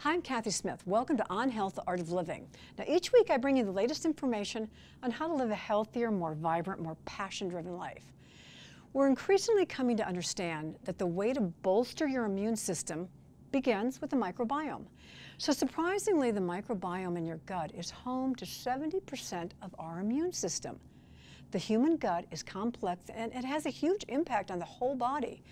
Hi, I'm Kathy Smith. Welcome to On Health, the Art of Living. Now, each week I bring you the latest information on how to live a healthier, more vibrant, more passion-driven life. We're increasingly coming to understand that the way to bolster your immune system begins with the microbiome. So surprisingly, the microbiome in your gut is home to 70% of our immune system. The human gut is complex and it has a huge impact on the whole body.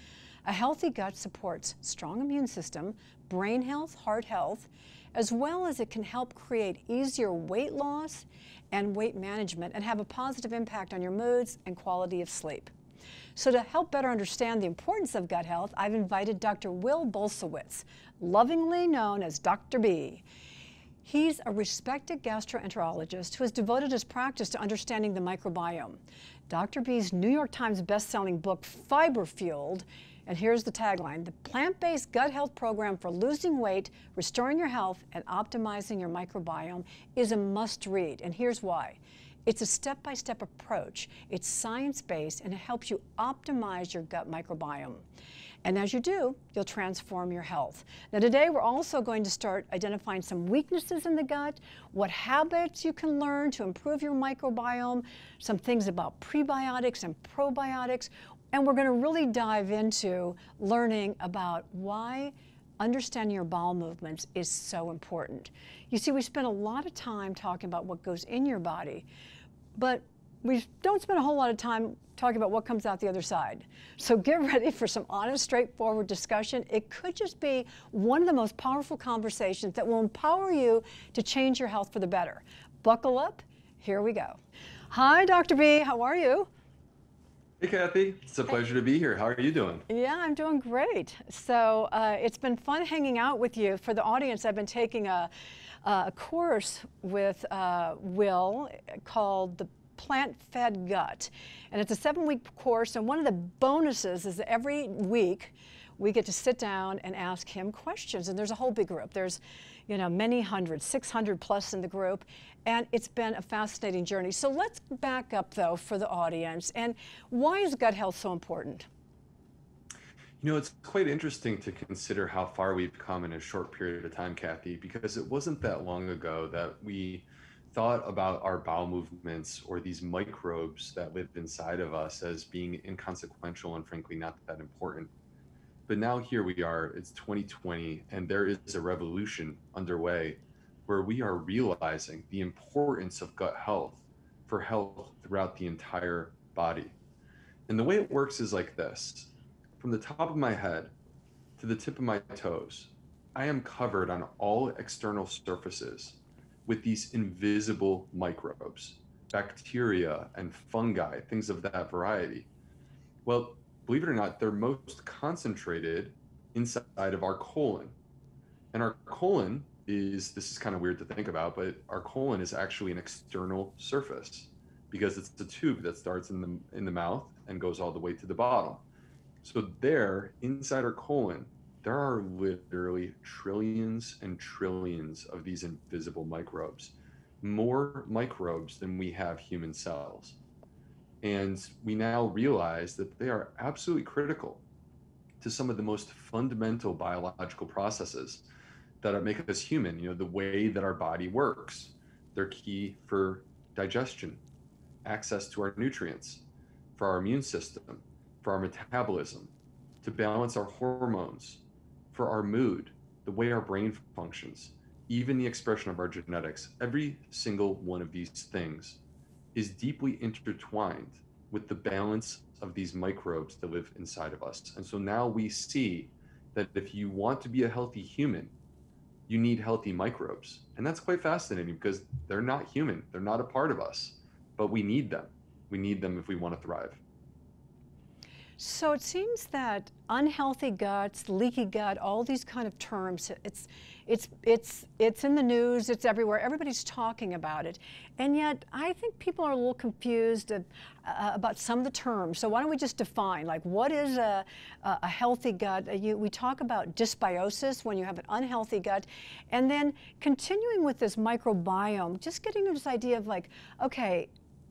A healthy gut supports strong immune system, brain health, heart health, as well as it can help create easier weight loss and weight management and have a positive impact on your moods and quality of sleep. So to help better understand the importance of gut health, I've invited Dr. Will Bulsiewicz, lovingly known as Dr. B. He's a respected gastroenterologist who has devoted his practice to understanding the microbiome. Dr. B's New York Times bestselling book, Fiber Fueled, and here's the tagline, the plant-based gut health program for losing weight, restoring your health, and optimizing your microbiome is a must read. And here's why. It's a step-by-step approach. It's science-based and it helps you optimize your gut microbiome. And as you do, you'll transform your health. Now today we're also going to start identifying some weaknesses in the gut, what habits you can learn to improve your microbiome, some things about prebiotics and probiotics, and we're going to really dive into learning about why understanding your bowel movements is so important. You see, we spend a lot of time talking about what goes in your body, but we don't spend a whole lot of time talking about what comes out the other side. So get ready for some honest, straightforward discussion. It could just be one of the most powerful conversations that will empower you to change your health for the better. Buckle up, here we go. Hi, Dr. B, how are you? Hey, Kathy. It's a pleasure to be here. How are you doing? Yeah, I'm doing great. So uh, it's been fun hanging out with you. For the audience, I've been taking a, a course with uh, Will called the Plant-Fed Gut. And it's a seven-week course, and one of the bonuses is that every week we get to sit down and ask him questions. And there's a whole big group. There's, you know, many hundreds, 600 plus in the group. And it's been a fascinating journey. So let's back up, though, for the audience. And why is gut health so important? You know, it's quite interesting to consider how far we've come in a short period of time, Kathy, because it wasn't that long ago that we thought about our bowel movements or these microbes that live inside of us as being inconsequential and frankly not that important. But now here we are, it's 2020, and there is a revolution underway where we are realizing the importance of gut health for health throughout the entire body. And the way it works is like this from the top of my head to the tip of my toes, I am covered on all external surfaces with these invisible microbes, bacteria and fungi, things of that variety. Well, believe it or not, they're most concentrated inside of our colon. And our colon is, this is kind of weird to think about, but our colon is actually an external surface because it's the tube that starts in the, in the mouth and goes all the way to the bottom. So there, inside our colon, there are literally trillions and trillions of these invisible microbes, more microbes than we have human cells. And we now realize that they are absolutely critical to some of the most fundamental biological processes that make us human, you know, the way that our body works. They're key for digestion, access to our nutrients, for our immune system, for our metabolism, to balance our hormones, for our mood, the way our brain functions, even the expression of our genetics. Every single one of these things is deeply intertwined with the balance of these microbes that live inside of us. And so now we see that if you want to be a healthy human, you need healthy microbes. And that's quite fascinating because they're not human, they're not a part of us, but we need them. We need them if we want to thrive. So it seems that unhealthy guts, leaky gut, all these kind of terms, it's, it's, it's, it's in the news, it's everywhere, everybody's talking about it. And yet I think people are a little confused uh, about some of the terms. So why don't we just define, like what is a, a healthy gut? Uh, you, we talk about dysbiosis when you have an unhealthy gut. And then continuing with this microbiome, just getting this idea of like, okay,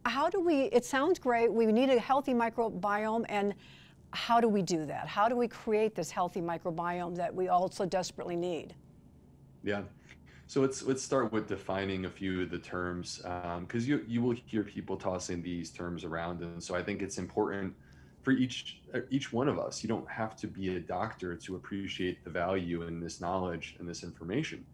how do we, it sounds great, we need a healthy microbiome and how do we do that? How do we create this healthy microbiome that we all so desperately need? Yeah. So let's let's start with defining a few of the terms because um, you you will hear people tossing these terms around, and so I think it's important for each each one of us. You don't have to be a doctor to appreciate the value in this knowledge and this information.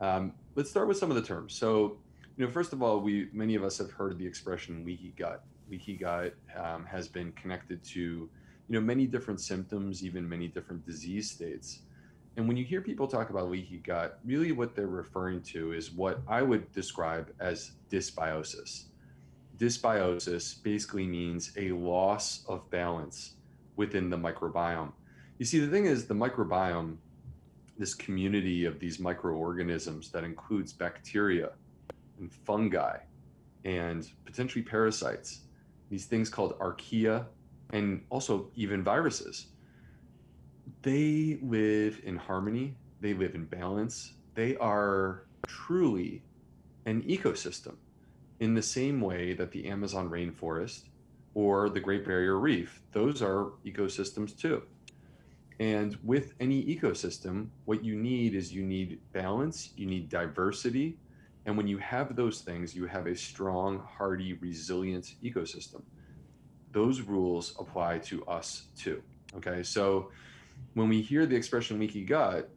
Um, let's start with some of the terms. So, you know, first of all, we many of us have heard the expression leaky gut. Leaky gut um, has been connected to, you know, many different symptoms, even many different disease states. And when you hear people talk about leaky gut, really what they're referring to is what I would describe as dysbiosis. Dysbiosis basically means a loss of balance within the microbiome. You see, the thing is, the microbiome, this community of these microorganisms that includes bacteria and fungi and potentially parasites, these things called archaea, and also even viruses they live in harmony, they live in balance, they are truly an ecosystem in the same way that the Amazon rainforest or the Great Barrier Reef, those are ecosystems too. And with any ecosystem, what you need is you need balance, you need diversity. And when you have those things, you have a strong, hardy, resilient ecosystem. Those rules apply to us too. Okay. So when we hear the expression leaky gut,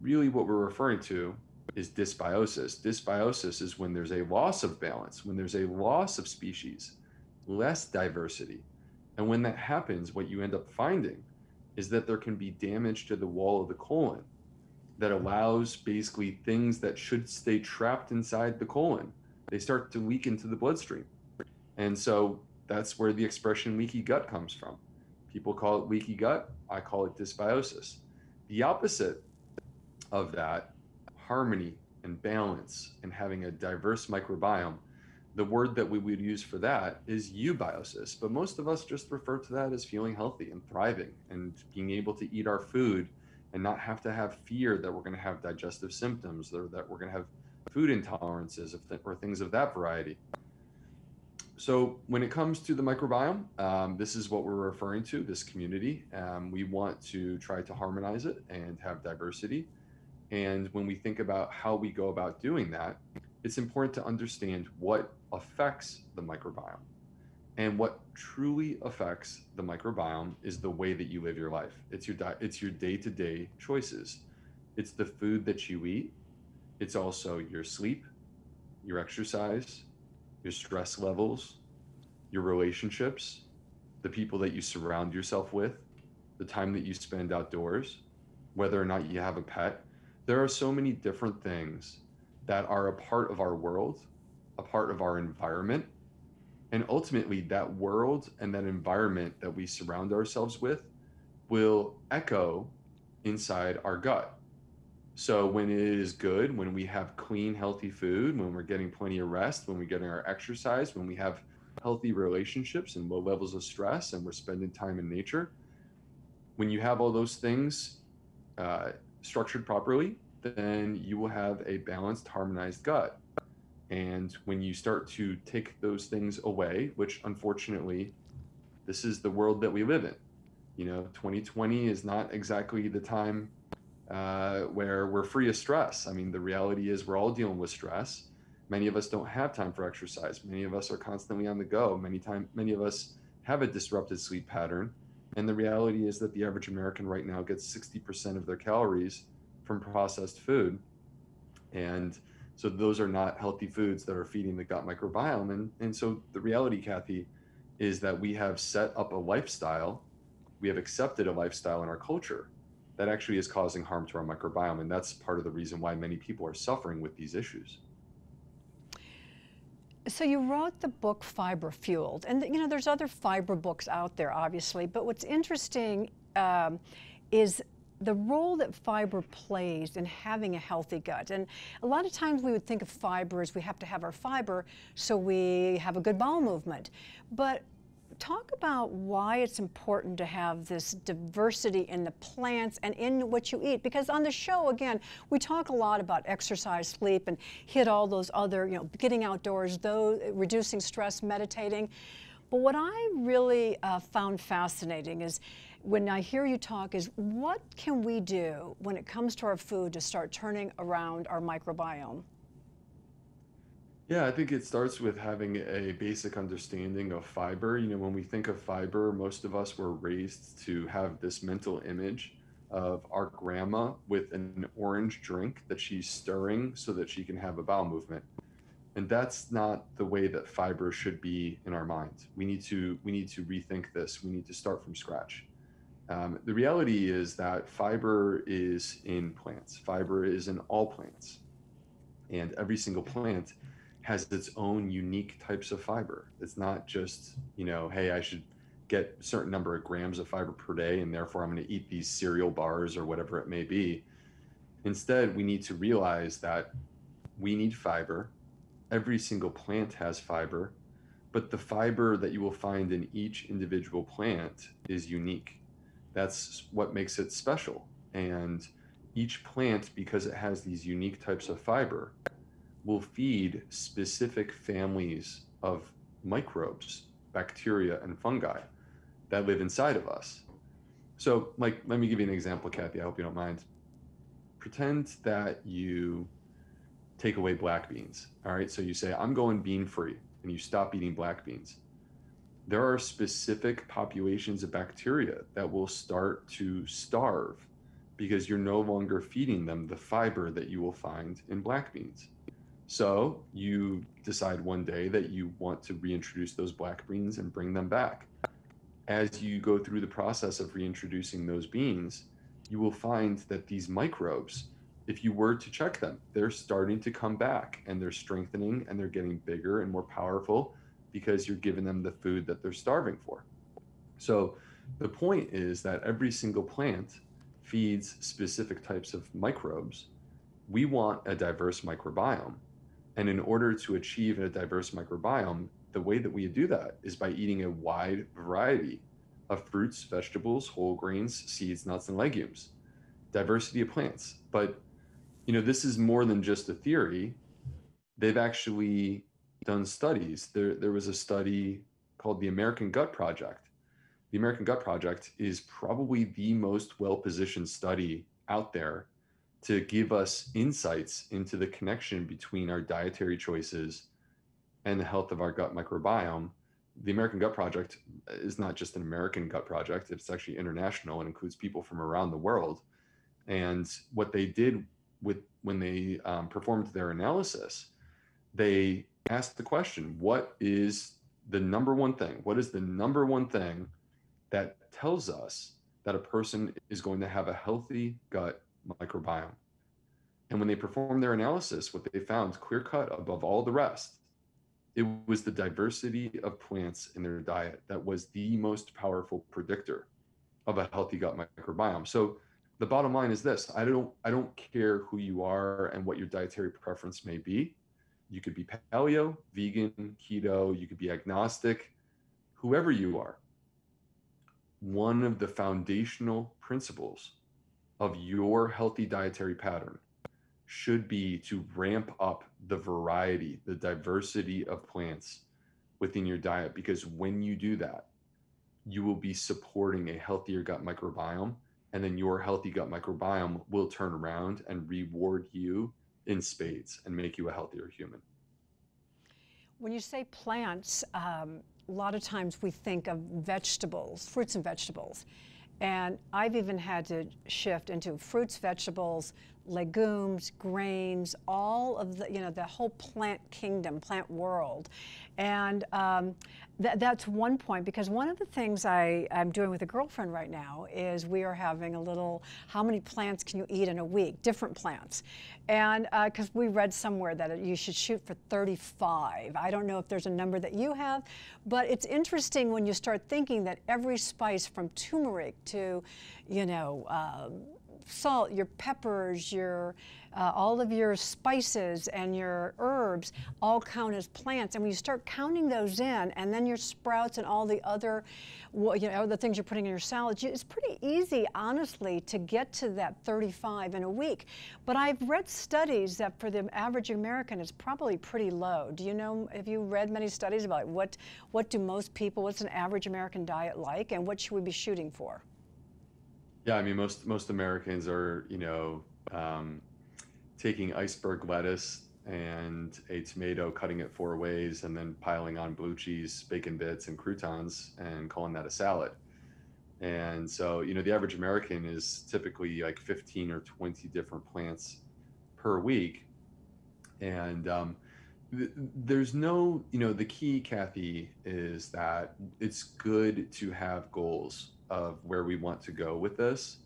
really what we're referring to is dysbiosis. Dysbiosis is when there's a loss of balance, when there's a loss of species, less diversity. And when that happens, what you end up finding is that there can be damage to the wall of the colon that allows basically things that should stay trapped inside the colon, they start to leak into the bloodstream. And so that's where the expression leaky gut comes from. People call it leaky gut. I call it dysbiosis. The opposite of that, harmony and balance and having a diverse microbiome, the word that we would use for that is eubiosis. But most of us just refer to that as feeling healthy and thriving and being able to eat our food and not have to have fear that we're going to have digestive symptoms or that we're going to have food intolerances or things of that variety. So when it comes to the microbiome, um, this is what we're referring to, this community. Um, we want to try to harmonize it and have diversity. And when we think about how we go about doing that, it's important to understand what affects the microbiome. And what truly affects the microbiome is the way that you live your life. It's your di- it's your day-to-day choices. It's the food that you eat. It's also your sleep, your exercise, your stress levels, your relationships, the people that you surround yourself with, the time that you spend outdoors, whether or not you have a pet. There are so many different things that are a part of our world, a part of our environment. And ultimately, that world and that environment that we surround ourselves with will echo inside our gut. So when it is good, when we have clean, healthy food, when we're getting plenty of rest, when we're getting our exercise, when we have healthy relationships and low levels of stress, and we're spending time in nature, when you have all those things uh, structured properly, then you will have a balanced, harmonized gut. And when you start to take those things away, which unfortunately, this is the world that we live in. You know, 2020 is not exactly the time uh, where we're free of stress. I mean, the reality is we're all dealing with stress. Many of us don't have time for exercise. Many of us are constantly on the go. Many time, many of us have a disrupted sleep pattern. And the reality is that the average American right now gets 60% of their calories from processed food. And so those are not healthy foods that are feeding the gut microbiome. And, and so the reality, Kathy, is that we have set up a lifestyle, we have accepted a lifestyle in our culture that actually is causing harm to our microbiome. And that's part of the reason why many people are suffering with these issues. So you wrote the book Fiber Fueled, and you know there's other fiber books out there, obviously. But what's interesting um, is the role that fiber plays in having a healthy gut. And a lot of times we would think of fiber as we have to have our fiber so we have a good bowel movement. But talk about why it's important to have this diversity in the plants and in what you eat. Because on the show, again, we talk a lot about exercise, sleep, and hit all those other, you know, getting outdoors, though, reducing stress, meditating. But what I really uh, found fascinating is when I hear you talk is what can we do when it comes to our food to start turning around our microbiome? Yeah, I think it starts with having a basic understanding of fiber. You know, when we think of fiber, most of us were raised to have this mental image of our grandma with an orange drink that she's stirring so that she can have a bowel movement. And that's not the way that fiber should be in our mind. We need to we need to rethink this. We need to start from scratch. Um, the reality is that fiber is in plants. Fiber is in all plants, and every single plant has its own unique types of fiber. It's not just, you know, hey, I should get a certain number of grams of fiber per day and therefore I'm going to eat these cereal bars or whatever it may be. Instead, we need to realize that we need fiber. Every single plant has fiber, but the fiber that you will find in each individual plant is unique. That's what makes it special. And each plant, because it has these unique types of fiber, will feed specific families of microbes, bacteria, and fungi that live inside of us. So, like, let me give you an example, Kathy. I hope you don't mind. Pretend that you take away black beans. All right. So you say, I'm going bean free, and you stop eating black beans. There are specific populations of bacteria that will start to starve because you're no longer feeding them the fiber that you will find in black beans. So you decide one day that you want to reintroduce those black beans and bring them back. As you go through the process of reintroducing those beans, you will find that these microbes, if you were to check them, they're starting to come back and they're strengthening and they're getting bigger and more powerful because you're giving them the food that they're starving for. So the point is that every single plant feeds specific types of microbes. We want a diverse microbiome and in order to achieve a diverse microbiome, the way that we do that is by eating a wide variety of fruits, vegetables, whole grains, seeds, nuts, and legumes. Diversity of plants. But you know, this is more than just a theory. They've actually done studies. There, there was a study called the American Gut Project. The American Gut Project is probably the most well positioned study out there to give us insights into the connection between our dietary choices and the health of our gut microbiome. The American Gut Project is not just an American gut project, it's actually international and includes people from around the world. And what they did with when they um, performed their analysis, they asked the question what is the number one thing? What is the number one thing that tells us that a person is going to have a healthy gut microbiome. And when they performed their analysis, what they found clear cut above all the rest, it was the diversity of plants in their diet that was the most powerful predictor of a healthy gut microbiome. So the bottom line is this I don't I don't care who you are and what your dietary preference may be. You could be paleo, vegan, keto, you could be agnostic, whoever you are. One of the foundational principles of your healthy dietary pattern should be to ramp up the variety, the diversity of plants within your diet. Because when you do that, you will be supporting a healthier gut microbiome. And then your healthy gut microbiome will turn around and reward you in spades and make you a healthier human. When you say plants, um, a lot of times we think of vegetables, fruits and vegetables. And I've even had to shift into fruits, vegetables, legumes, grains, all of the, you know, the whole plant kingdom, plant world. And um, th that's one point because one of the things I, I'm doing with a girlfriend right now is we are having a little, how many plants can you eat in a week? Different plants. And because uh, we read somewhere that you should shoot for 35. I don't know if there's a number that you have, but it's interesting when you start thinking that every spice from turmeric to, you know, uh, salt, your peppers, your uh, all of your spices and your herbs all count as plants. And when you start counting those in, and then your sprouts and all the other, you know, the things you're putting in your salads, it's pretty easy, honestly, to get to that 35 in a week. But I've read studies that for the average American, it's probably pretty low. Do you know? Have you read many studies about what what do most people? What's an average American diet like, and what should we be shooting for? Yeah, I mean, most most Americans are, you know, um, taking iceberg lettuce and a tomato, cutting it four ways, and then piling on blue cheese, bacon bits, and croutons, and calling that a salad. And so, you know, the average American is typically like 15 or 20 different plants per week. And um, th- there's no, you know, the key, Kathy, is that it's good to have goals of where we want to go with this.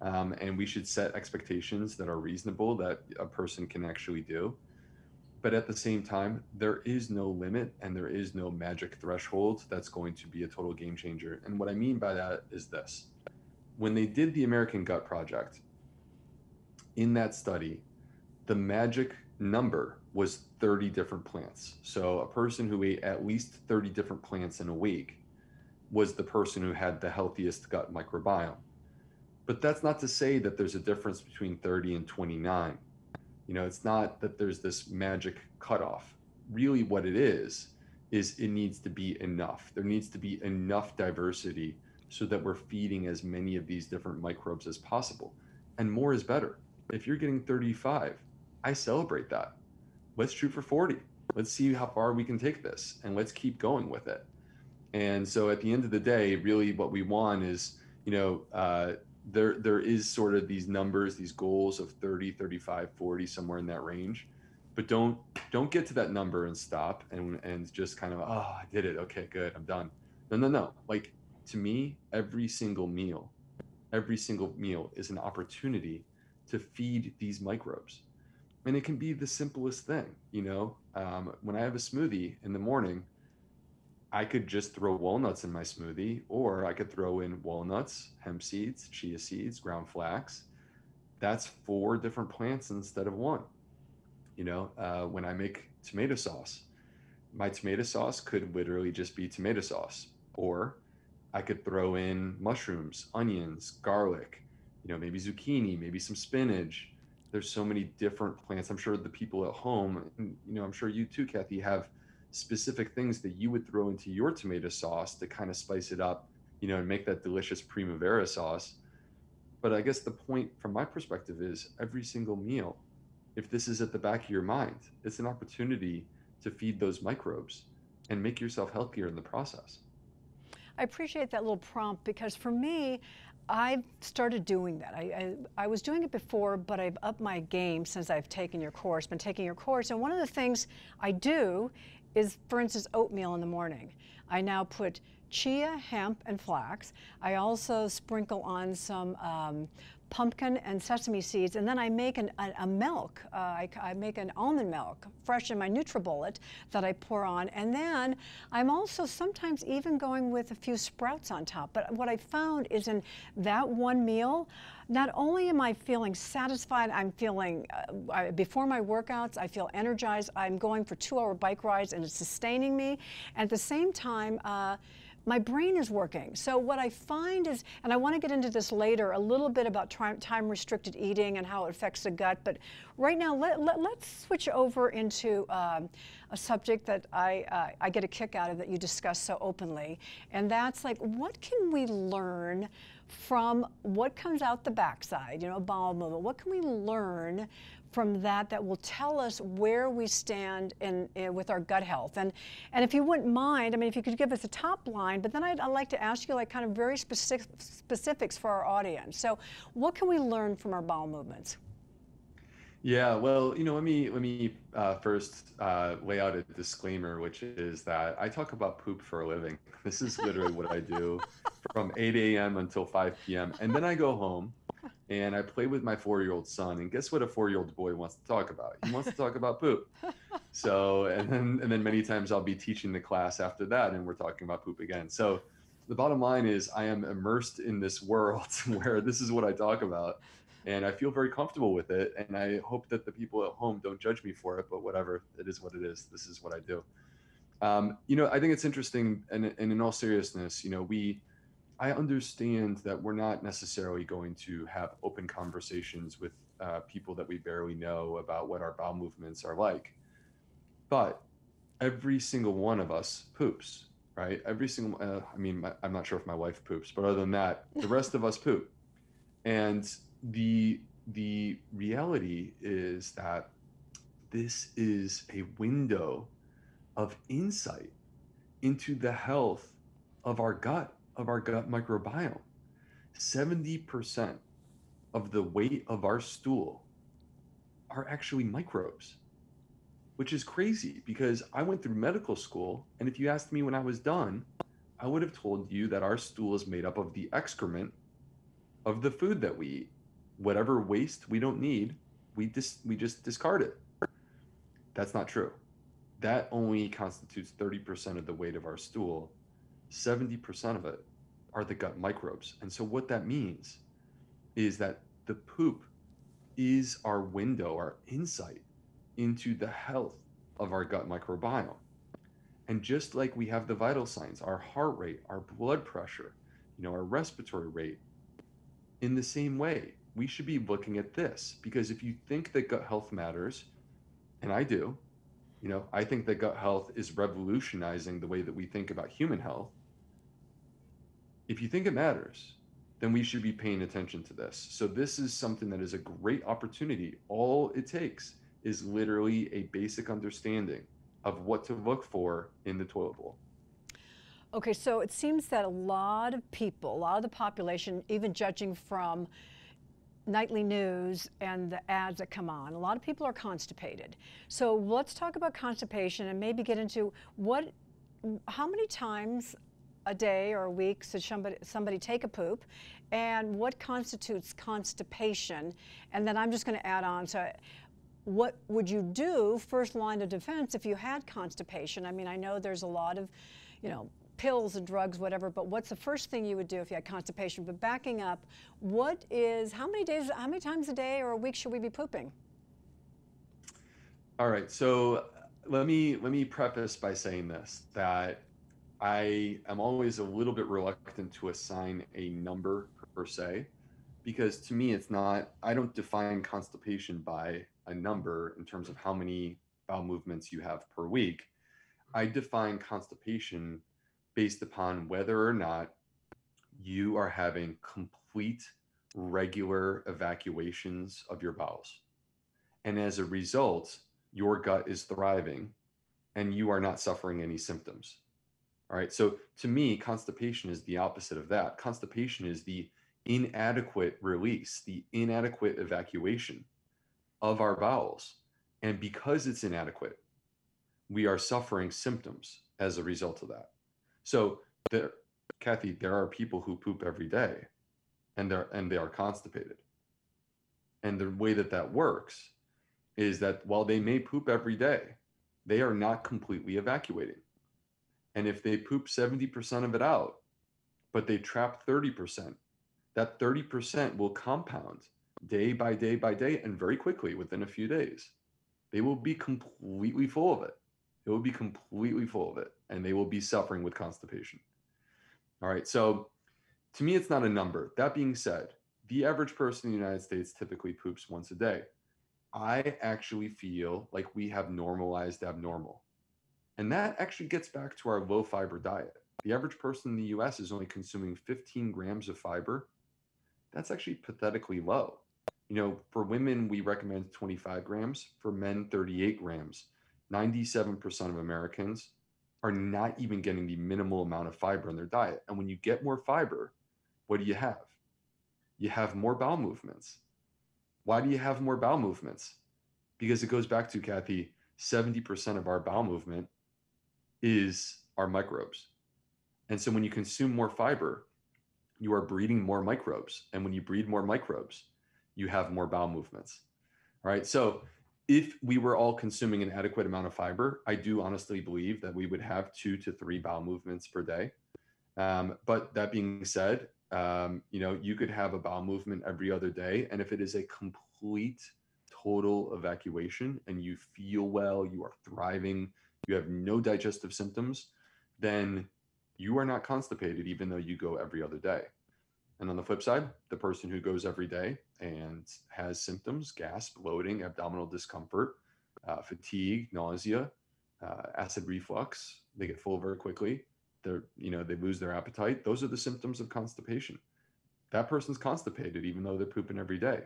Um, and we should set expectations that are reasonable that a person can actually do. But at the same time, there is no limit and there is no magic threshold that's going to be a total game changer. And what I mean by that is this when they did the American Gut Project, in that study, the magic number was 30 different plants. So a person who ate at least 30 different plants in a week was the person who had the healthiest gut microbiome. But that's not to say that there's a difference between 30 and 29. You know, it's not that there's this magic cutoff. Really, what it is, is it needs to be enough. There needs to be enough diversity so that we're feeding as many of these different microbes as possible. And more is better. If you're getting 35, I celebrate that. Let's shoot for 40. Let's see how far we can take this and let's keep going with it. And so at the end of the day, really what we want is, you know, uh, there there is sort of these numbers, these goals of 30, 35, 40, somewhere in that range. But don't don't get to that number and stop and and just kind of, oh, I did it. Okay, good, I'm done. No, no, no. Like to me, every single meal, every single meal is an opportunity to feed these microbes. And it can be the simplest thing, you know. Um, when I have a smoothie in the morning, I could just throw walnuts in my smoothie, or I could throw in walnuts, hemp seeds, chia seeds, ground flax. That's four different plants instead of one. You know, uh, when I make tomato sauce, my tomato sauce could literally just be tomato sauce, or I could throw in mushrooms, onions, garlic, you know, maybe zucchini, maybe some spinach. There's so many different plants. I'm sure the people at home, you know, I'm sure you too, Kathy, have specific things that you would throw into your tomato sauce to kind of spice it up, you know, and make that delicious primavera sauce. But I guess the point from my perspective is every single meal, if this is at the back of your mind, it's an opportunity to feed those microbes and make yourself healthier in the process. I appreciate that little prompt because for me, I've started doing that. I, I, I, was doing it before, but I've upped my game since I've taken your course, been taking your course. And one of the things I do is, for instance, oatmeal in the morning. I now put chia, hemp, and flax. I also sprinkle on some um, pumpkin and sesame seeds, and then I make an, a, a milk. Uh, I, I, make an almond milk, fresh in my NutriBullet, that I pour on. And then I'm also sometimes even going with a few sprouts on top. But what I found is in that one meal, not only am I feeling satisfied, I'm feeling, uh, I, before my workouts, I feel energized. I'm going for two hour bike rides and it's sustaining me. At the same time, uh, my brain is working. So what I find is, and I want to get into this later, a little bit about time restricted eating and how it affects the gut. But right now, let, let, us switch over into um, a subject that I, uh, I get a kick out of that you discuss so openly. And that's like, what can we learn from what comes out the backside, you know, bowel movement? What can we learn from that that will tell us where we stand in, in, with our gut health. And, and if you wouldn't mind, I mean, if you could give us a top line, but then I'd, I'd like to ask you like kind of very specific, specifics for our audience. So what can we learn from our bowel movements? Yeah, well, you know, let me let me uh, first uh, lay out a disclaimer, which is that I talk about poop for a living. This is literally what I do from 8 a.m. until 5 p.m. And then I go home and I play with my four year old son. And guess what a four year old boy wants to talk about? He wants to talk about poop. So, and then, and then many times I'll be teaching the class after that, and we're talking about poop again. So, the bottom line is I am immersed in this world where this is what I talk about. And I feel very comfortable with it. And I hope that the people at home don't judge me for it, but whatever, it is what it is. This is what I do. Um, you know, I think it's interesting. And, and in all seriousness, you know, we, I understand that we're not necessarily going to have open conversations with uh, people that we barely know about what our bowel movements are like. But every single one of us poops, right? Every single, uh, I mean, my, I'm not sure if my wife poops, but other than that, the rest of us poop. And the the reality is that this is a window of insight into the health of our gut, of our gut microbiome. 70% of the weight of our stool are actually microbes, which is crazy because I went through medical school. And if you asked me when I was done, I would have told you that our stool is made up of the excrement of the food that we eat. Whatever waste we don't need, we dis- we just discard it. That's not true. That only constitutes 30% of the weight of our stool. 70% of it are the gut microbes. And so what that means is that the poop is our window, our insight into the health of our gut microbiome. And just like we have the vital signs, our heart rate, our blood pressure, you know, our respiratory rate, in the same way, we should be looking at this because if you think that gut health matters, and I do, you know, I think that gut health is revolutionizing the way that we think about human health. If you think it matters, then we should be paying attention to this. So, this is something that is a great opportunity. All it takes is literally a basic understanding of what to look for in the toilet bowl. Okay, so it seems that a lot of people, a lot of the population, even judging from nightly news and the ads that come on, a lot of people are constipated. So let's talk about constipation and maybe get into what, how many times a day or a week should somebody, somebody take a poop and what constitutes constipation? And then I'm just going to add on, so what would you do first line of defense if you had constipation? I mean, I know there's a lot of, you know, pills and drugs, whatever, but what's the first thing you would do if you had constipation? But backing up, what is, how many days, how many times a day or a week should we be pooping? All right, so let me let me preface by saying this that I am always a little bit reluctant to assign a number per se because to me it's not I don't define constipation by a number in terms of how many bowel movements you have per week. I define constipation based upon whether or not you are having complete regular evacuations of your bowels. And as a result, your gut is thriving and you are not suffering any symptoms. All right. So to me, constipation is the opposite of that. Constipation is the inadequate release, the inadequate evacuation of our bowels. And because it's inadequate, we are suffering symptoms as a result of that. So there, Kathy, there are people who poop every day, and they're and they are constipated. And the way that that works is that while they may poop every day, they are not completely evacuating. And if they poop 70% of it out, but they trap 30%, that 30% will compound day by day by day and very quickly within a few days. They will be completely full of it. It will be completely full of it and they will be suffering with constipation. All right. So to me, it's not a number. That being said, the average person in the United States typically poops once a day. I actually feel like we have normalized abnormal. And that actually gets back to our low fiber diet. The average person in the US is only consuming 15 grams of fiber. That's actually pathetically low. You know, for women, we recommend 25 grams, for men, 38 grams. 97% of Americans are not even getting the minimal amount of fiber in their diet. And when you get more fiber, what do you have? You have more bowel movements. Why do you have more bowel movements? Because it goes back to Kathy, 70% of our bowel movement is our microbes. And so when you consume more fiber, you are breeding more microbes. And when you breed more microbes, you have more bowel movements. Right. So if we were all consuming an adequate amount of fiber, I do honestly believe that we would have two to three bowel movements per day. Um, but that being said, um, you know, you could have a bowel movement every other day. And if it is a complete, total evacuation and you feel well, you are thriving, you have no digestive symptoms, then you are not constipated, even though you go every other day. And on the flip side, the person who goes every day and has symptoms, gas, bloating, abdominal discomfort, uh, fatigue, nausea, uh, acid reflux, they get full very quickly. They're, you know, they lose their appetite. Those are the symptoms of constipation. that person's constipated even though they're pooping every day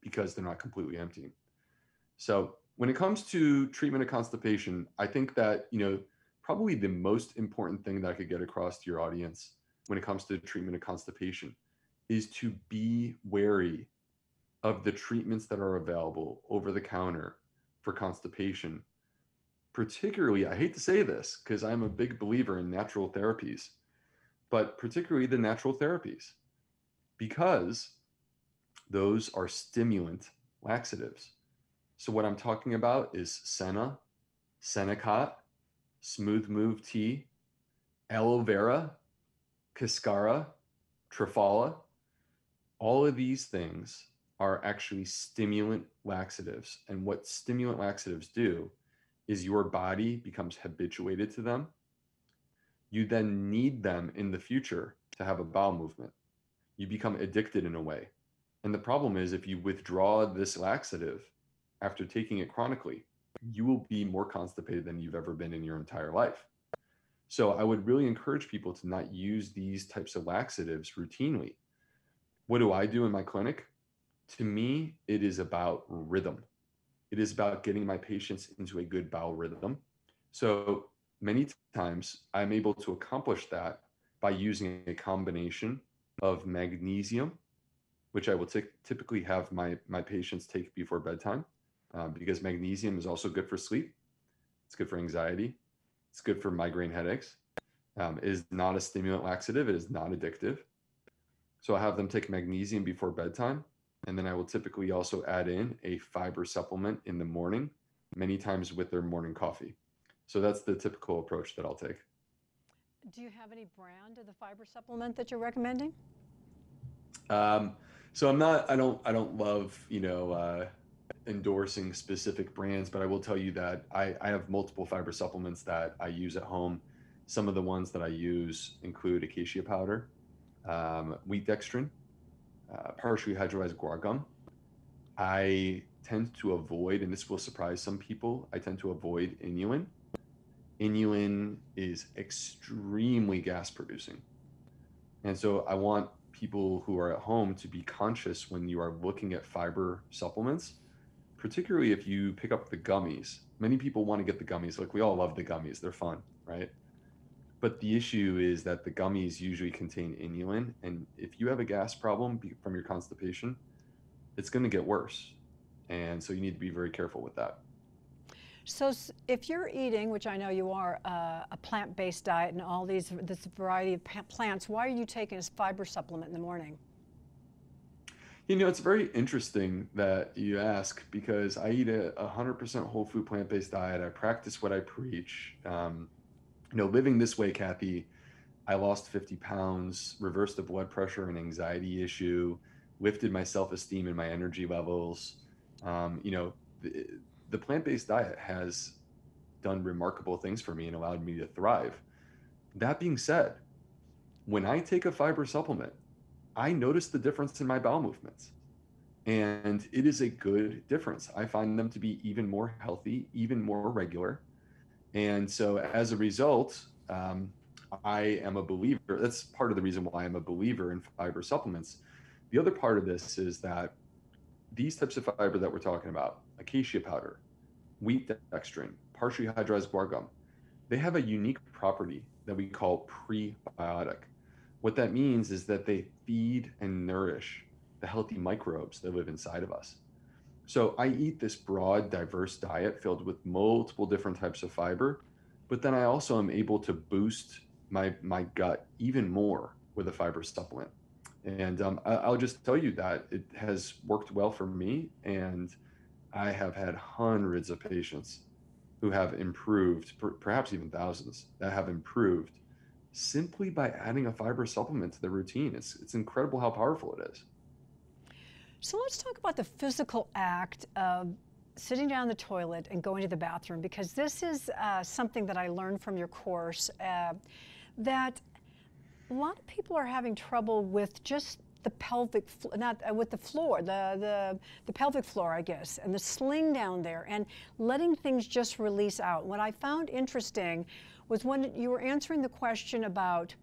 because they're not completely emptying. So when it comes to treatment of constipation, I think that, you know, probably the most important thing that I could get across to your audience when it comes to treatment of constipation is to be wary of the treatments that are available over the counter for constipation. Particularly, I hate to say this because I'm a big believer in natural therapies, but particularly the natural therapies, because those are stimulant laxatives. So, what I'm talking about is Senna, Senokot, Smooth Move Tea, Aloe Vera, Cascara, Triphala. All of these things are actually stimulant laxatives. And what stimulant laxatives do is your body becomes habituated to them. You then need them in the future to have a bowel movement. You become addicted in a way. And the problem is, if you withdraw this laxative after taking it chronically, you will be more constipated than you've ever been in your entire life. So I would really encourage people to not use these types of laxatives routinely. What do I do in my clinic? To me, it is about rhythm. It is about getting my patients into a good bowel rhythm. So many times I'm able to accomplish that by using a combination of magnesium, which I will t- typically have my, my patients take before bedtime, uh, because magnesium is also good for sleep. It's good for anxiety. It's good for migraine headaches. Um, it is not a stimulant laxative. It is not addictive. So I have them take magnesium before bedtime. And then I will typically also add in a fiber supplement in the morning, many times with their morning coffee. So that's the typical approach that I'll take. Do you have any brand of the fiber supplement that you're recommending? Um, so I'm not. I don't. I don't love. You know. Uh, endorsing specific brands, but I will tell you that I, I have multiple fiber supplements that I use at home. Some of the ones that I use include acacia powder, um, wheat dextrin, uh, partially hydrolyzed guar gum. I tend to avoid, and this will surprise some people, I tend to avoid inulin. Inulin is extremely gas producing. And so I want people who are at home to be conscious when you are looking at fiber supplements particularly if you pick up the gummies. Many people want to get the gummies. Like we all love the gummies, they're fun, right? But the issue is that the gummies usually contain inulin. And if you have a gas problem from your constipation, it's going to get worse. And so you need to be very careful with that. So if you're eating, which I know you are, uh, a plant-based diet and all these this variety of plants, why are you taking a fiber supplement in the morning? You know, it's very interesting that you ask because I eat a 100% whole food plant based diet. I practice what I preach. Um, you know, living this way, Kathy, I lost 50 pounds, reversed the blood pressure and anxiety issue, lifted my self esteem and my energy levels. Um, you know, the, the plant based diet has done remarkable things for me and allowed me to thrive. That being said, when I take a fiber supplement, I notice the difference in my bowel movements. And it is a good difference. I find them to be even more healthy, even more regular. And so as a result, um, I am a believer. That's part of the reason why I'm a believer in fiber supplements. The other part of this is that these types of fiber that we're talking about, acacia powder, wheat dextrin, partially hydrolyzed guar gum, they have a unique property that we call prebiotic. What that means is that they feed and nourish the healthy microbes that live inside of us. So I eat this broad, diverse diet filled with multiple different types of fiber, but then I also am able to boost my my gut even more with a fiber supplement. And um, I, will just tell you that it has worked well for me, and I have had hundreds of patients who have improved, per, perhaps even thousands, that have improved simply by adding a fiber supplement to the routine. It's, it's incredible how powerful it is. So let's talk about the physical act of sitting down the toilet and going to the bathroom because this is uh, something that I learned from your course uh, that a lot of people are having trouble with just the pelvic, not uh, with the floor, the, the, the pelvic floor, I guess, and the sling down there and letting things just release out. What I found interesting was when you were answering the question about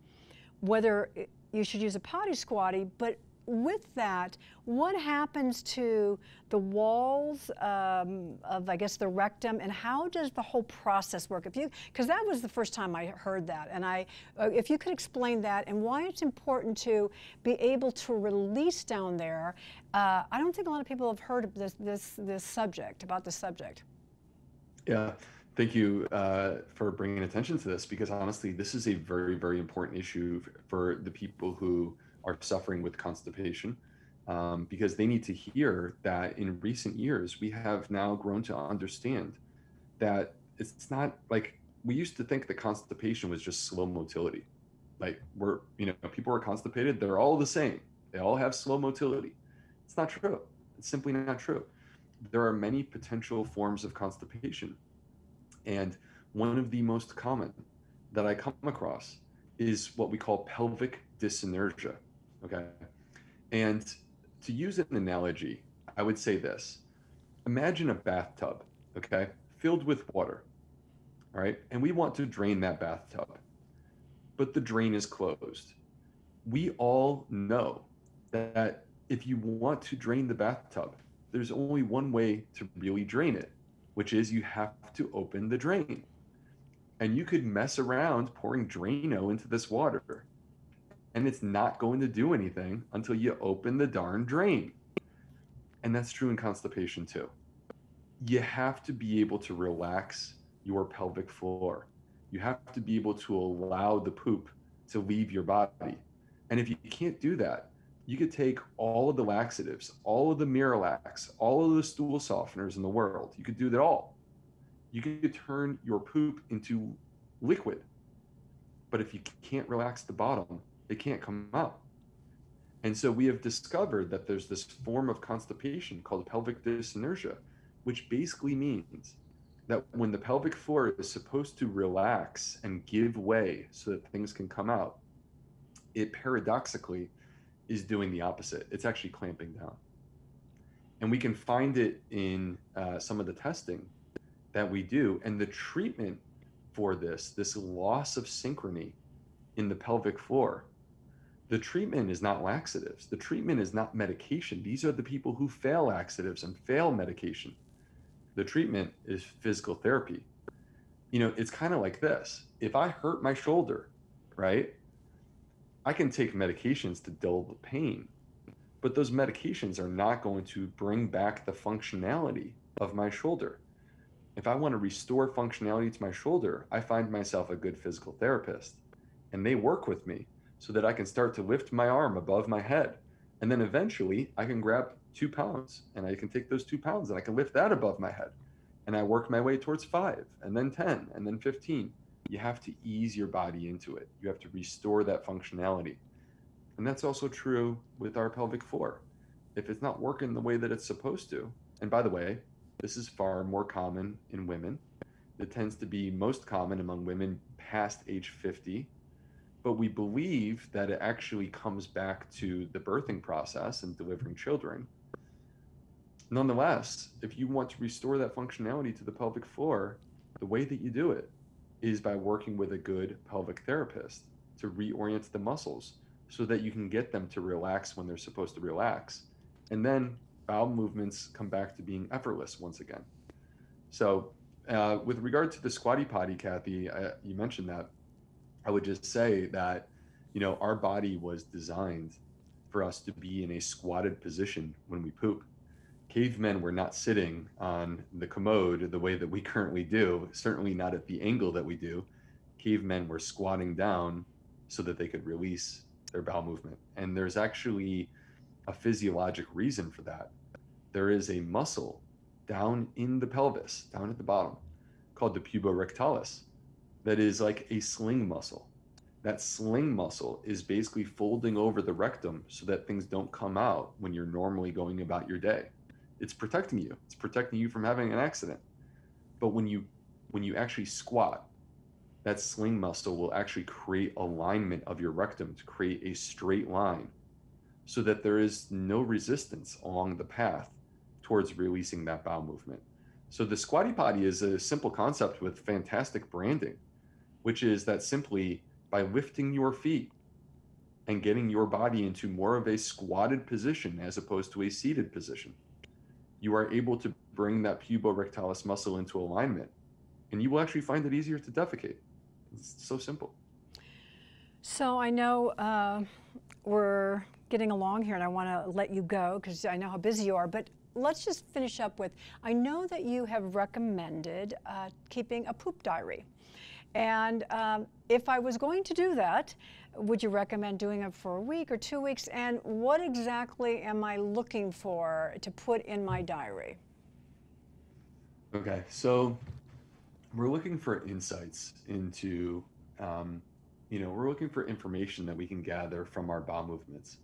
whether you should use a potty squatty, but with that, what happens to the walls um, of, I guess, the rectum, and how does the whole process work? If you, because that was the first time I heard that, and I, uh, if you could explain that and why it's important to be able to release down there. Uh, I don't think a lot of people have heard of this this this subject about this subject. Yeah. Thank you uh, for bringing attention to this because honestly, this is a very, very important issue for the people who are suffering with constipation um, because they need to hear that in recent years, we have now grown to understand that it's not like we used to think that constipation was just slow motility. Like we're, you know, people are constipated, they're all the same. They all have slow motility. It's not true. It's simply not true. There are many potential forms of constipation. And one of the most common that I come across is what we call pelvic dyssynergia. Okay. And to use an analogy, I would say this imagine a bathtub, okay, filled with water. All right. And we want to drain that bathtub, but the drain is closed. We all know that if you want to drain the bathtub, there's only one way to really drain it, which is you have to open the drain. And you could mess around pouring Drano into this water and it's not going to do anything until you open the darn drain. And that's true in constipation too. You have to be able to relax your pelvic floor. You have to be able to allow the poop to leave your body. And if you can't do that, you could take all of the laxatives, all of the Miralax, all of the stool softeners in the world. You could do that all. You could turn your poop into liquid. But if you can't relax the bottom, it can't come out. And so we have discovered that there's this form of constipation called pelvic dyssynergia, which basically means that when the pelvic floor is supposed to relax and give way so that things can come out, it paradoxically is doing the opposite. It's actually clamping down. And we can find it in uh, some of the testing that we do. And the treatment for this, this loss of synchrony in the pelvic floor, the treatment is not laxatives. The treatment is not medication. These are the people who fail laxatives and fail medication. The treatment is physical therapy. You know, it's kind of like this if I hurt my shoulder, right, I can take medications to dull the pain, but those medications are not going to bring back the functionality of my shoulder. If I want to restore functionality to my shoulder, I find myself a good physical therapist and they work with me so that I can start to lift my arm above my head. And then eventually I can grab two pounds and I can take those two pounds and I can lift that above my head. And I work my way towards five and then 10 and then 15. You have to ease your body into it. You have to restore that functionality. And that's also true with our pelvic floor. If it's not working the way that it's supposed to, and by the way, this is far more common in women. It tends to be most common among women past age 50 but we believe that it actually comes back to the birthing process and delivering children. Nonetheless, if you want to restore that functionality to the pelvic floor, the way that you do it is by working with a good pelvic therapist to reorient the muscles so that you can get them to relax when they're supposed to relax. And then bowel movements come back to being effortless once again. So, uh, with regard to the squatty potty, Kathy, uh, you mentioned that. I would just say that, you know, our body was designed for us to be in a squatted position when we poop. Cavemen were not sitting on the commode the way that we currently do, certainly not at the angle that we do. Cavemen were squatting down so that they could release their bowel movement. And there's actually a physiologic reason for that. There is a muscle down in the pelvis, down at the bottom, called the puborectalis that is like a sling muscle. That sling muscle is basically folding over the rectum so that things don't come out when you're normally going about your day. It's protecting you. It's protecting you from having an accident. But when you when you actually squat, that sling muscle will actually create alignment of your rectum to create a straight line so that there is no resistance along the path towards releasing that bowel movement. So the squatty potty is a simple concept with fantastic branding which is that simply by lifting your feet and getting your body into more of a squatted position as opposed to a seated position. You are able to bring that puborectalis muscle into alignment, and you will actually find it easier to defecate. It's so simple. So I know uh, we're getting along here, and I want to let you go because I know how busy you are. But let's just finish up with I know that you have recommended uh, keeping a poop diary. And um, if I was going to do that, would you recommend doing it for a week or two weeks? And what exactly am I looking for to put in my diary? Okay, so we're looking for insights into, um, you know, we're looking for information that we can gather from our bowel movements.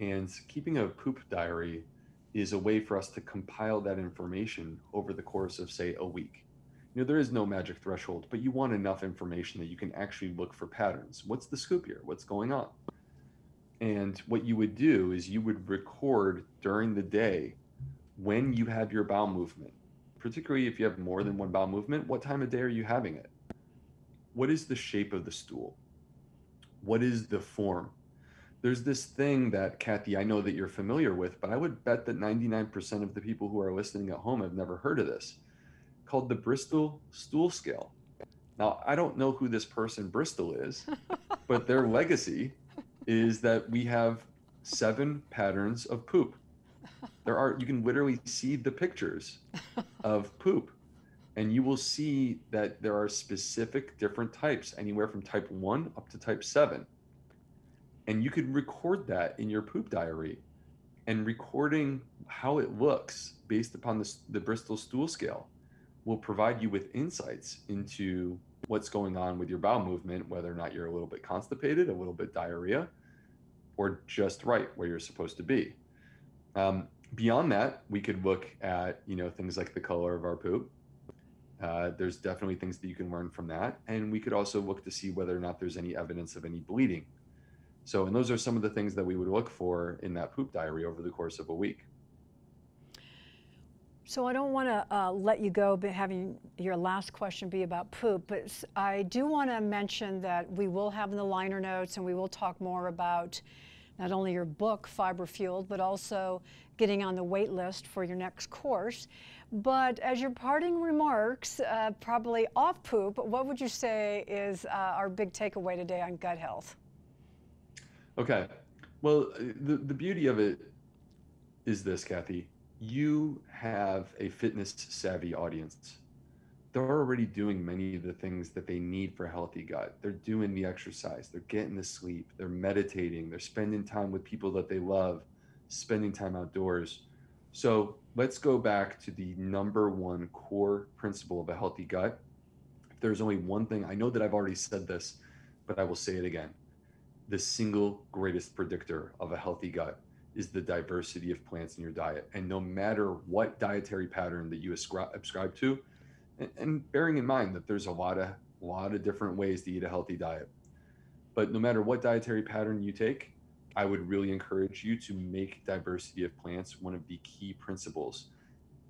And keeping a poop diary is a way for us to compile that information over the course of, say, a week. You know, there is no magic threshold, but you want enough information that you can actually look for patterns. What's the scoop here? What's going on? And what you would do is you would record during the day when you have your bowel movement, particularly if you have more than one bowel movement, what time of day are you having it? What is the shape of the stool? What is the form? There's this thing that, Kathy, I know that you're familiar with, but I would bet that 99% of the people who are listening at home have never heard of this called the Bristol Stool Scale. Now, I don't know who this person Bristol is, but their legacy is that we have seven patterns of poop. There are, you can literally see the pictures of poop, and you will see that there are specific different types, anywhere from type one up to type seven. And you could record that in your poop diary and recording how it looks based upon the, the Bristol stool scale will provide you with insights into what's going on with your bowel movement, whether or not you're a little bit constipated, a little bit diarrhea, or just right where you're supposed to be. Um, beyond that, we could look at you know things like the color of our poop. Uh, there's definitely things that you can learn from that, and we could also look to see whether or not there's any evidence of any bleeding. So, and those are some of the things that we would look for in that poop diary over the course of a week. So I don't want to uh, let you go, but having your last question be about poop, but I do want to mention that we will have in the liner notes and we will talk more about not only your book, Fiber Fueled, but also getting on the wait list for your next course. But as your parting remarks, uh, probably off poop, what would you say is uh, our big takeaway today on gut health? Okay. Well, the, the beauty of it is this, Kathy you have a fitness savvy audience. They're already doing many of the things that they need for a healthy gut. They're doing the exercise, they're getting the sleep, they're meditating, they're spending time with people that they love, spending time outdoors. So let's go back to the number one core principle of a healthy gut. If there's only one thing, I know that I've already said this, but I will say it again. The single greatest predictor of a healthy gut is the diversity of plants in your diet. And no matter what dietary pattern that you ascribe to, and, and bearing in mind that there's a lot of a lot of different ways to eat a healthy diet. But no matter what dietary pattern you take, I would really encourage you to make diversity of plants one of the key principles.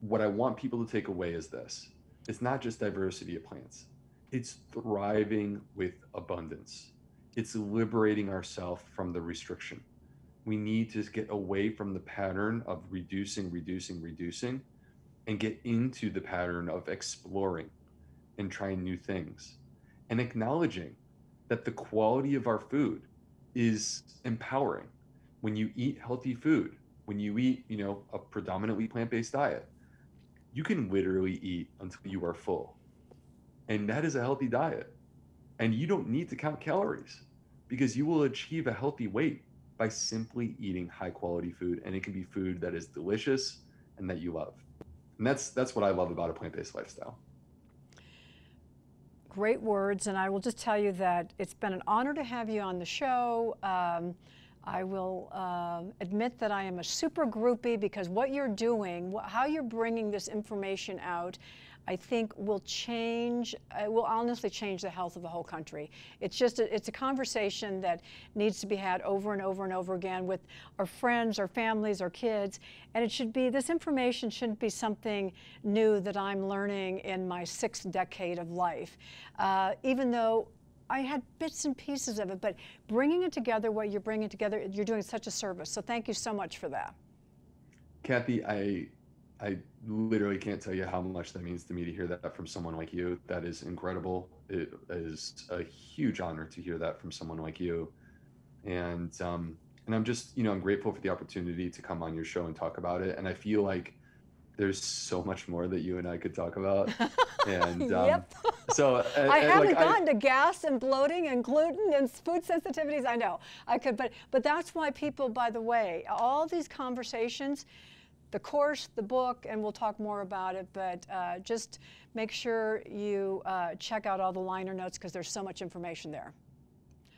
What I want people to take away is this it's not just diversity of plants, it's thriving with abundance. It's liberating ourselves from the restriction we need to get away from the pattern of reducing, reducing, reducing, and get into the pattern of exploring and trying new things and acknowledging that the quality of our food is empowering. When you eat healthy food, when you eat, you know, a predominantly plant-based diet, you can literally eat until you are full. And that is a healthy diet. And you don't need to count calories because you will achieve a healthy weight by simply eating high quality food and it can be food that is delicious and that you love. And that's that's what i love about a plant-based lifestyle. Great words and i will just tell you that it's been an honor to have you on the show. Um, I will uh, admit that I am a super groupie because what you're doing, how you're bringing this information out, I think will change, it will honestly change the health of the whole country. It's just, a, it's a conversation that needs to be had over and over and over again with our friends, our families, our kids, and it should be, this information shouldn't be something new that I'm learning in my sixth decade of life. Uh, even though I had bits and pieces of it, but bringing it together, what you're bringing together, you're doing such a service. So thank you so much for that. Kathy, I I literally can't tell you how much that means to me to hear that from someone like you. That is incredible. It is a huge honor to hear that from someone like you. And um, and I'm just, you know, I'm grateful for the opportunity to come on your show and talk about it. And I feel like there's so much more that you and I could talk about. And um, yep. so uh, I haven't like, gotten I, to gas and bloating and gluten and food sensitivities. I know I could, but but that's why people, by the way, all these conversations the course, the book, and we'll talk more about it. But uh, just make sure you uh, check out all the liner notes because there's so much information there.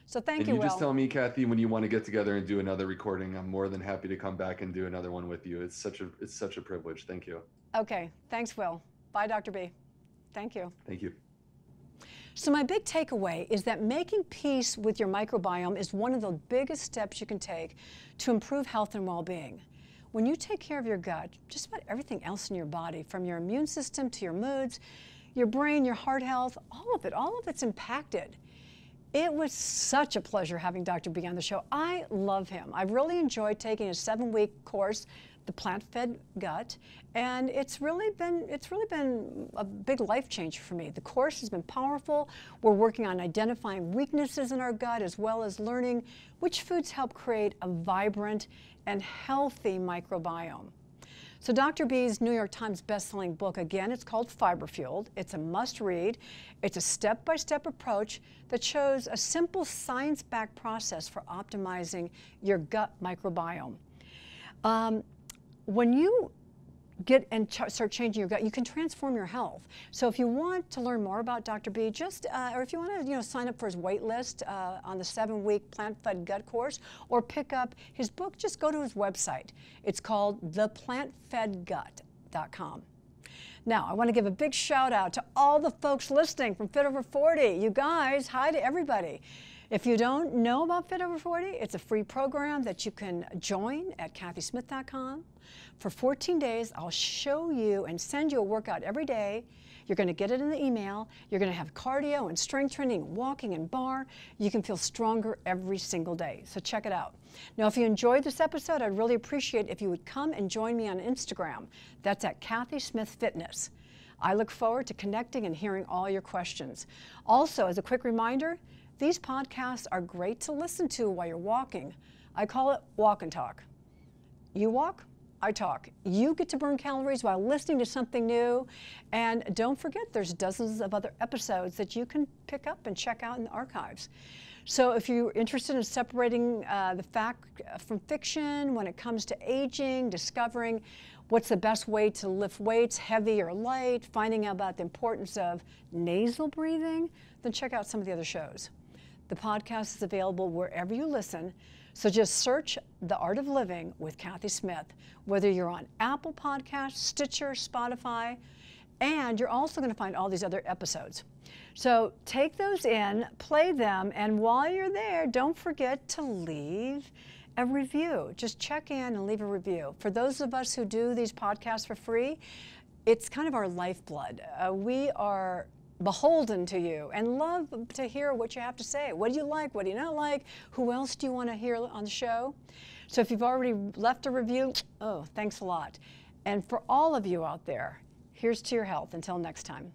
So thank and you. You Will. just tell me, Kathy, when you want to get together and do another recording. I'm more than happy to come back and do another one with you. It's such a it's such a privilege. Thank you. Okay. Thanks, Will. Bye, Dr. B. Thank you. Thank you. So my big takeaway is that making peace with your microbiome is one of the biggest steps you can take to improve health and well-being. When you take care of your gut, just about everything else in your body, from your immune system to your moods, your brain, your heart health, all of it, all of it's impacted. It was such a pleasure having Dr. B on the show. I love him. I've really enjoyed taking a seven-week course, the plant-fed gut, and it's really been it's really been a big life changer for me. The course has been powerful. We're working on identifying weaknesses in our gut as well as learning which foods help create a vibrant and healthy microbiome. So Dr. B's New York Times bestselling book, again, it's called Fiber Fueled. It's a must read. It's a step-by-step -step approach that shows a simple science-backed process for optimizing your gut microbiome. Um, when you get and ch start changing your gut, you can transform your health. So if you want to learn more about Dr. B, just uh, or if you want to you know sign up for his wait list uh, on the seven-week plant-fed gut course, or pick up his book, just go to his website. It's called theplantfedgut.com. Now, I want to give a big shout out to all the folks listening from Fit Over 40. You guys, hi to everybody. If you don't know about Fit Over 40, it's a free program that you can join at kathysmith.com. For 14 days, I'll show you and send you a workout every day. You're going to get it in the email. You're going to have cardio and strength training, walking and barre. You can feel stronger every single day. So check it out. Now, if you enjoyed this episode, I'd really appreciate if you would come and join me on Instagram. That's at Kathy Smith Fitness. I look forward to connecting and hearing all your questions. Also, as a quick reminder, these podcasts are great to listen to while you're walking. I call it walk and talk. You walk, I talk. You get to burn calories while listening to something new. And don't forget, there's dozens of other episodes that you can pick up and check out in the archives. So if you're interested in separating uh, the fact from fiction when it comes to aging, discovering what's the best way to lift weights, heavy or light, finding out about the importance of nasal breathing, then check out some of the other shows. The podcast is available wherever you listen. So just search The Art of Living with Kathy Smith, whether you're on Apple Podcasts, Stitcher, Spotify, and you're also going to find all these other episodes. So take those in, play them, and while you're there, don't forget to leave a review. Just check in and leave a review. For those of us who do these podcasts for free, it's kind of our lifeblood. Uh, we are beholden to you and love to hear what you have to say. What do you like? What do you not like? Who else do you want to hear on the show? So if you've already left a review, oh, thanks a lot. And for all of you out there, here's to your health. Until next time.